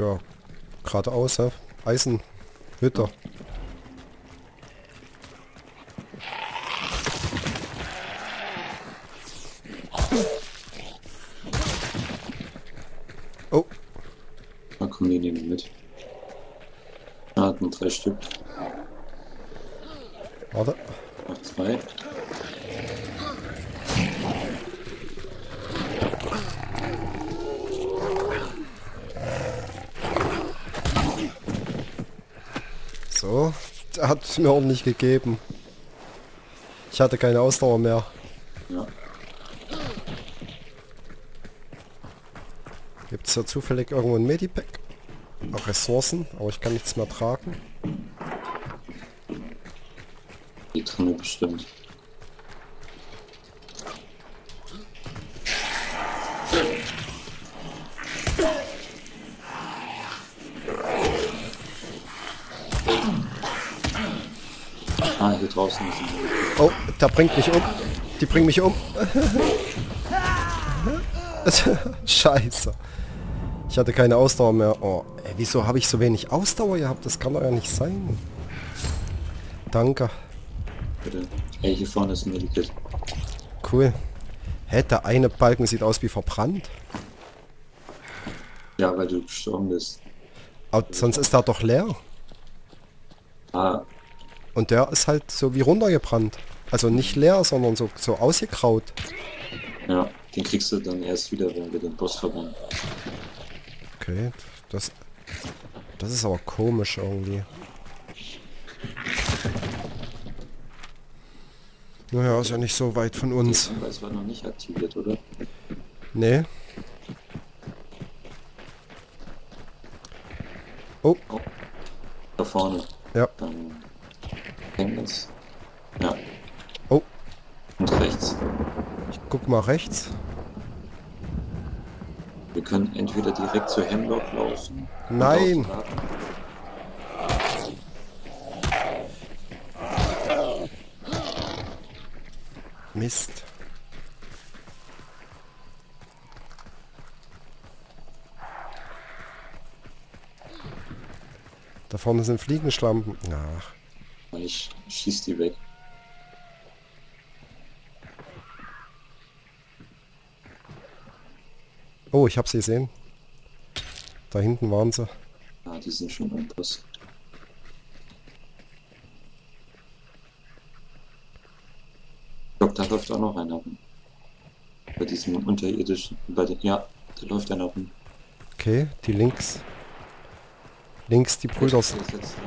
Ja, geradeaus, hä? Eisenhütte. Oh, Da kommen die nehmen mit. Da hatten drei Stück. warte. Noch zwei. So, der hat es mir ordentlich gegeben. Ich hatte keine Ausdauer mehr. Ja. Gibt es da zufällig irgendwo ein Medipack? Auch Ressourcen, aber ich kann nichts mehr tragen. Die drinne bestimmt. Ah, hier draußen ist ein Oh, der bringt mich um. Die bringen mich um. Scheiße. Ich hatte keine Ausdauer mehr. Oh, ey, wieso habe ich so wenig Ausdauer gehabt? Das kann doch ja nicht sein. Danke. Bitte. Ey, hier vorne ist ein Medikit. Cool. Hä, der eine Balken sieht aus wie verbrannt. Ja, weil du gestorben bist. Aber sonst ist der doch leer. Ah, Und der ist halt so wie runtergebrannt. Also nicht leer, sondern so, so ausgekraut. ja. Den kriegst du dann erst wieder, wenn wir den Boss verbannen. Okay, das, das ist aber komisch irgendwie. Naja, ist ja nicht so weit von uns. Hinweis war noch nicht aktiviert, oder? Nee. Oh, Oh. Da vorne. ja. Beim Gefängnis. Ja. Oh, Und rechts. ich guck mal rechts. Wir können entweder direkt zu Hemlock laufen. Nein. Mist. Da vorne sind Fliegenschlampen. Ach, Ich schieß die weg. oh, ich hab sie gesehen. Da hinten waren sie. Ah, die sind schon Boss. Ich glaube, da läuft auch noch einer rum. Bei diesem unterirdischen. Bei den, ja, da läuft einer rum. Okay, die links. Links die Brüder. Der ist jetzt da.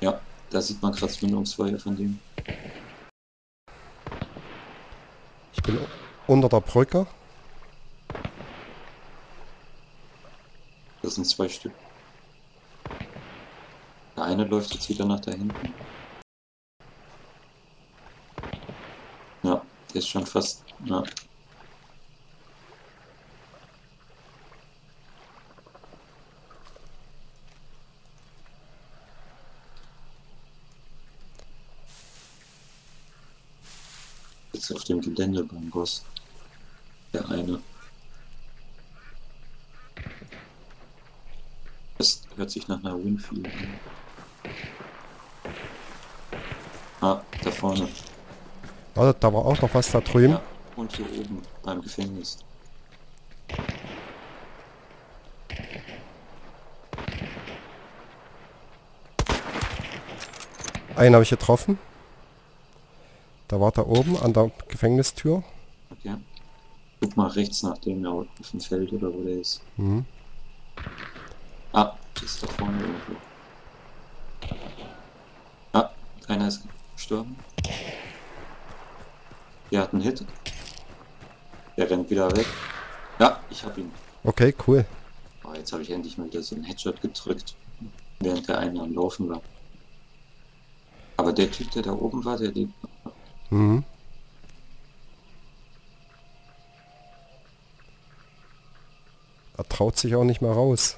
Ja, da sieht man gerade Mündungsfeuer von dem. Ich bin unter der Brücke. Das sind zwei Stück. Der eine läuft jetzt wieder nach da hinten. Ja, der ist schon fast. Ja. Jetzt auf dem Gelände beim Boss. Der eine. Das hört sich nach einer Winfield an. Ah, da vorne. Warte, da war auch noch was da drüben. Ja, und hier oben beim Gefängnis. Einen habe ich getroffen. Da war da oben an der Gefängnistür. Okay. Guck mal rechts nach dem da auf dem Feld oder wo der ist. Mhm. Ah, ist da vorne irgendwo. Ah, einer ist gestorben. Der hat einen Hit. Der rennt wieder weg. Ja, ich hab ihn. Okay, cool. Oh, jetzt habe ich endlich mal wieder so einen Headshot gedrückt, während der eine am Laufen war. Aber der Typ, der da oben war, der lebt noch. Mhm. Er traut sich auch nicht mehr raus.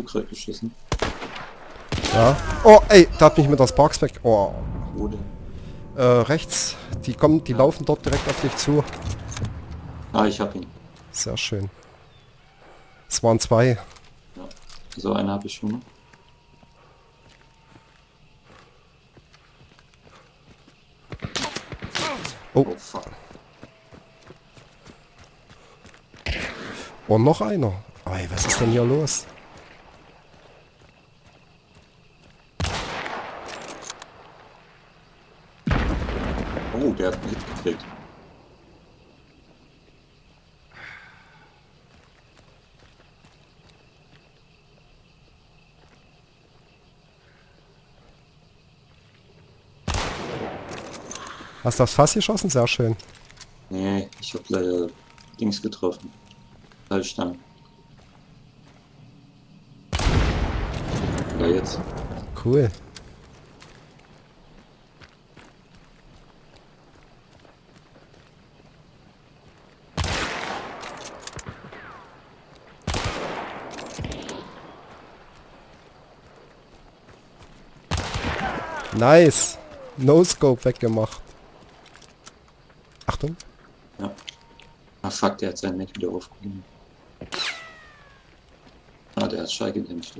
Du gerade geschossen? Ja. Oh, ey, da hat mich mit der Sparks weg. Oh. Wo denn? Äh, rechts. Die kommen, die laufen dort direkt auf dich zu. Ah, ich hab ihn. Sehr schön. Es waren zwei. Ja. So einen habe ich schon. ne? Oh, Oh fuck. und noch einer. Oh, ey, was ist denn hier los? Oh, der hat einen Hit gekriegt. Hast du das Fass geschossen? Sehr schön. Nee, ich habe leider Dings getroffen. Falsch dann. Ja, jetzt. Cool. Nice. No-Scope weggemacht. Achtung. Ja. Ah fuck, der hat seinen Mac wieder aufgehoben. Ah, der hat Schall gedämpft.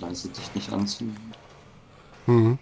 Lange sie dich nicht anzünden? Mhm.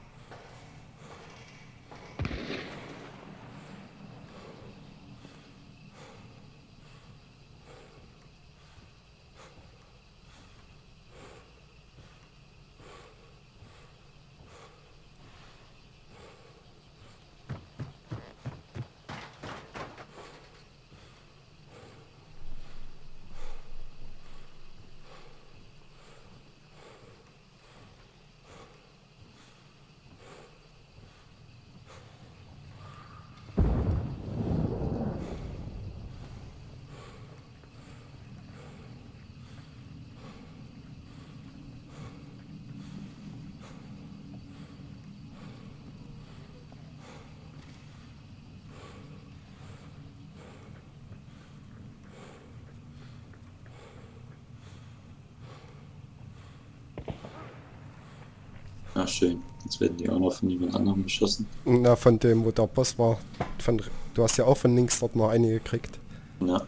Schön. Jetzt werden die auch noch von jemand anderem beschossen. Na, von dem, wo der Boss war. Von, du hast ja auch von links dort noch eine gekriegt. Ja.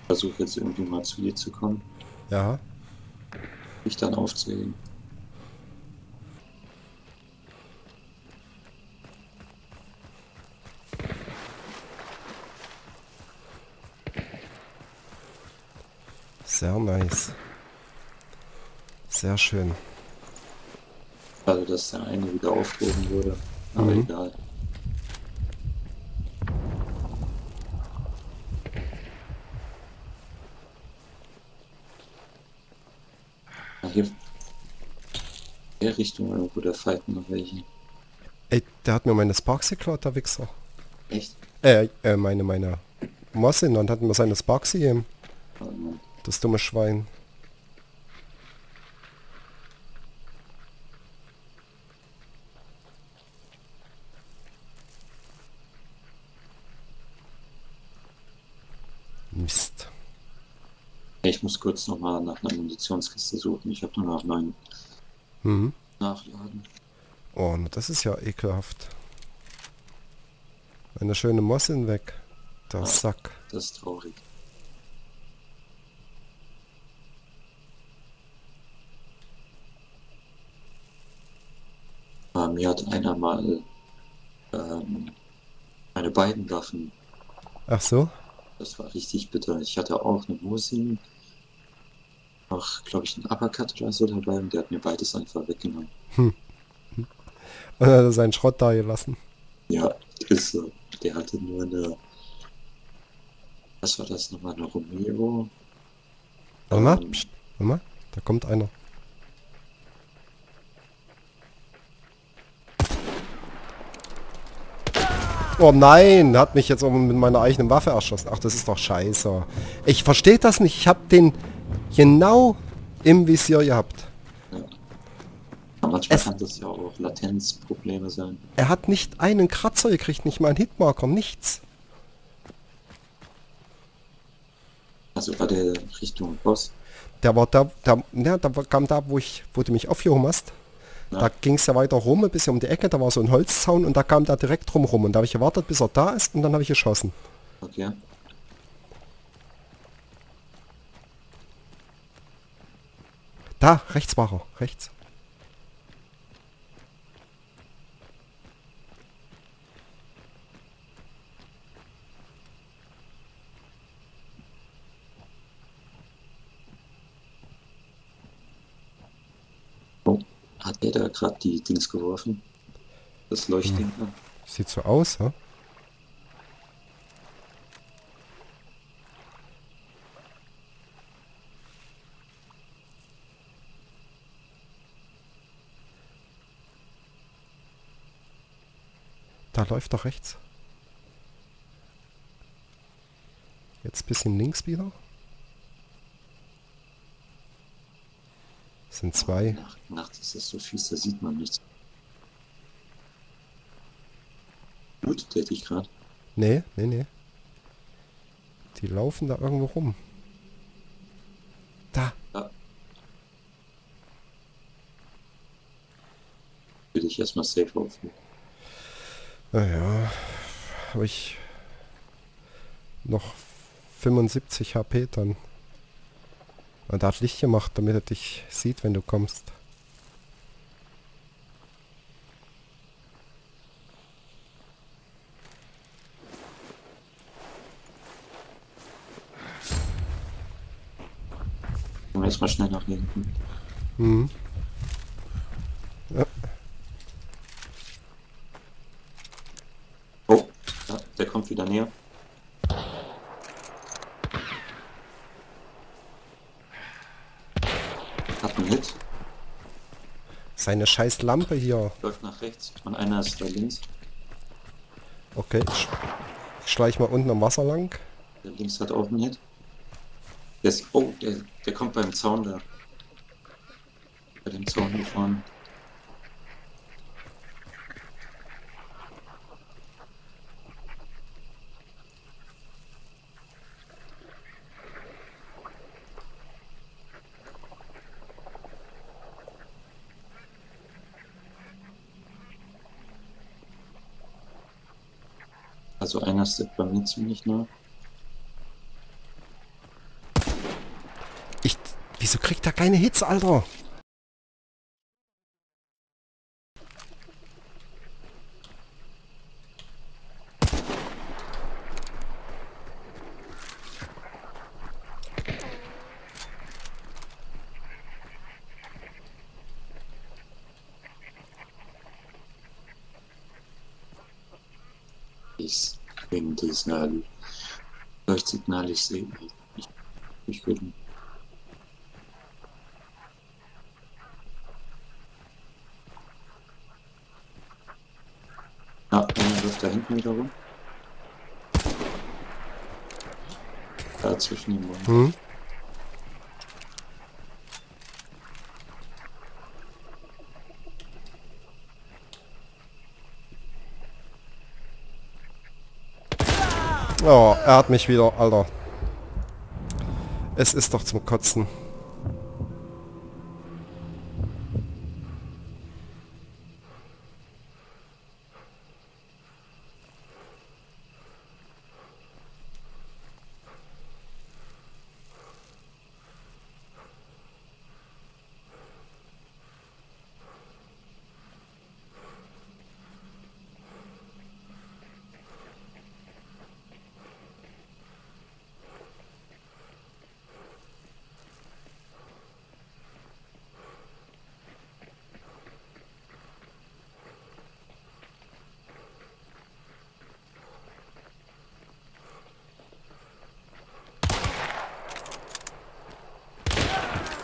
Ich versuche jetzt irgendwie mal zu dir zu kommen, Ja. dich dann aufzuheben. Sehr nice. Sehr schön. Schade, dass der eine wieder aufgehoben wurde. Aber Mhm. egal. Ah, hier. In der Richtung irgendwo, da fighten noch welche. Ey, der hat mir meine Sparks geklaut, der Wichser. Echt? Äh, äh, meine, meine Mossin und hat mir seine Sparks gegeben. Das dumme Schwein. Mist. Ich muss kurz nochmal nach einer Munitionskiste suchen. Ich habe nur noch neun Mhm. Nachladen. Oh, das ist ja ekelhaft. Meine schöne Mossin weg. Der Sack. Das ist traurig. Mir hat einer mal ähm, meine beiden Waffen. Ach so? Das war richtig bitter. Ich hatte auch eine Mosin. noch, glaube ich, ein Uppercut oder so dabei und der hat mir beides einfach weggenommen. Und dann hat er seinen Schrott da gelassen. Ja, ist so. Der hatte nur eine. Was war das nochmal? Eine Romeo? Warte mal, Ähm, warte mal, da kommt einer. Oh nein, hat mich jetzt auch mit meiner eigenen Waffe erschossen. Ach, das ist doch scheiße. Ich verstehe das nicht. Ich habe den genau im Visier gehabt. Aber manchmal Es- kann das ja auch Latenzprobleme sein. Er hat nicht einen Kratzer gekriegt, nicht mal einen Hitmarker, nichts. Also war der Richtung Boss. Der war da, da, ja, war- kam da, wo ich, wo du mich aufgehoben hast. Ja. Da ging es ja weiter rum, ein bisschen um die Ecke, da war so ein Holzzaun und da kam der direkt drum rum. Und da habe ich gewartet, bis er da ist und dann habe ich geschossen. Okay. Da, rechts war er, rechts. Oh, hat der da gerade die Dings geworfen? Das Leuchtding da? Sieht so aus, ja? Da läuft doch rechts. Jetzt bisschen links wieder. Sind zwei. Nach, nachts ist das so fies, da sieht man nichts. Blutet der dich gerade? Nee, nee, nee. Die laufen da irgendwo rum. Da. Ja. Will ich erstmal safe aufnehmen. Naja, habe ich noch 75 HP dann. Und da hat Licht gemacht, damit er dich sieht, wenn du kommst. Erstmal schnell nach hinten. Mhm. Oh, ja, der kommt wieder näher. Hat einen Hit, Seine scheiß Lampe hier. läuft nach rechts und einer ist da links. Okay, ich, ich schleich mal unten am Wasser lang. Der links hat auch Hit. Der ist, oh, der, der kommt beim Zaun da. Bei dem Zaun gefahren. Einer ist bei mir ziemlich nah. Ich, wieso kriegt er keine Hits, Alter? Ich dieser Leuchtsignal, ich sehe. Ich, ich will Ja, einer läuft da hinten wieder rum. Da zwischen den Bäumen. Hm? Oh, er hat mich wieder, Alter. Es ist doch zum Kotzen.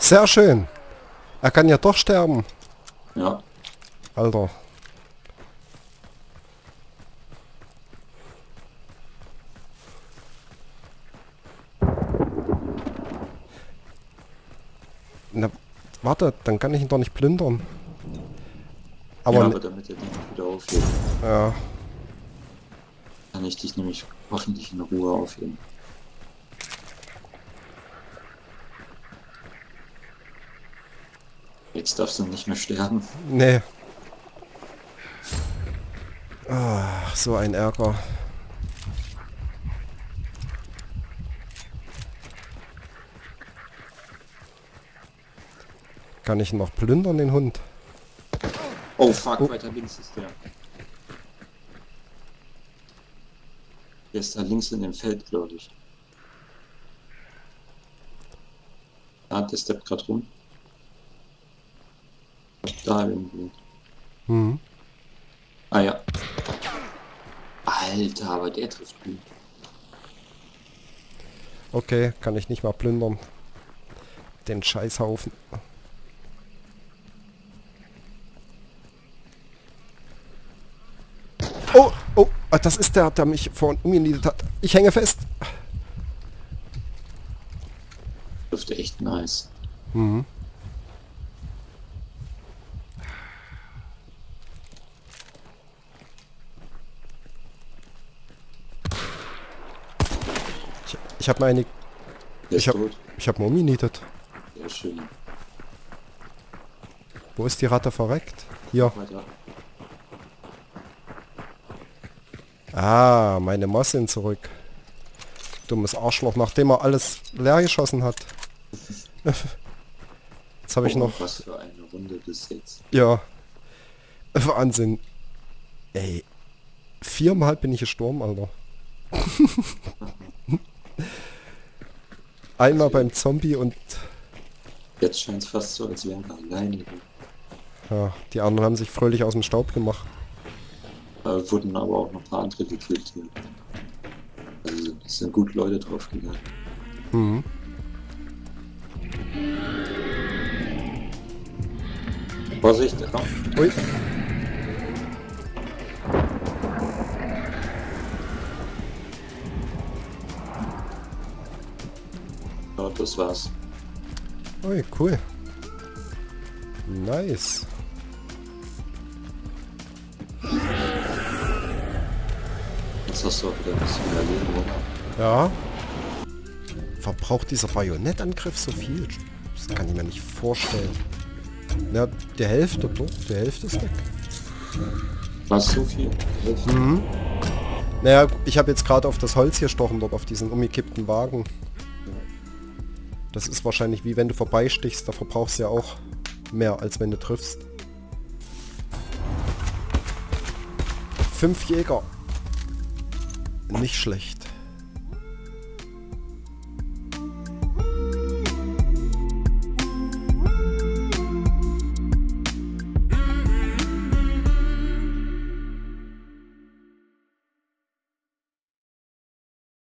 Sehr schön. Er kann ja doch sterben. Ja, Alter. Na, warte, dann kann ich ihn doch nicht plündern. Aber, ja, aber damit er dich wieder aufhebt, ja, kann ich dich nämlich hoffentlich in Ruhe aufheben. Jetzt darfst du nicht mehr sterben. nee. Ach, so ein Ärger. Kann ich noch plündern, den Hund? Oh fuck, Oh. weiter links ist der. Der ist da links in dem Feld, glaube ich. Ah, der steppt gerade rum. Irgendwo. Mhm. Ah ja. Alter, aber der trifft gut. Okay, kann ich nicht mal plündern. Den Scheißhaufen. Oh, oh, ah, das ist der, der mich vorhin umgenietet hat. Ich hänge fest. Dürfte echt nice. Mhm. Ich, habe meine, Der Ich hab- tot. ich habe umgenietet. Sehr schön. Wo ist die Ratte verreckt? Hier. Weiter. Ah, meine Moss sind zurück. Dummes Arschloch, nachdem er alles leer geschossen hat. Jetzt habe ich Oh, noch... Was für eine Runde bis jetzt. Ja. Wahnsinn. Ey. Viermal bin ich gestorben, Alter. Einmal beim Zombie und Jetzt scheint es fast so, als wären wir alleine. ja, die anderen haben sich fröhlich aus dem Staub gemacht. Da wurden aber auch noch ein paar andere gekillt hier. Also es sind gut Leute draufgegangen. Mhm. Vorsicht, komm. Ui. Das war's. Ui, cool. Nice. Jetzt hast du auch wieder ein bisschen mehr Leben, oder? Ja. Verbraucht dieser Bajonettangriff so viel? Das kann ich mir nicht vorstellen. Ja, die Hälfte, doch. Die Hälfte ist weg. War so viel? Mhm. Naja, ich habe jetzt gerade auf das Holz gestochen, dort auf diesen umgekippten Wagen. Das ist wahrscheinlich wie wenn du vorbeistichst, da verbrauchst du ja auch mehr, als wenn du triffst. Fünf Jäger. Nicht schlecht.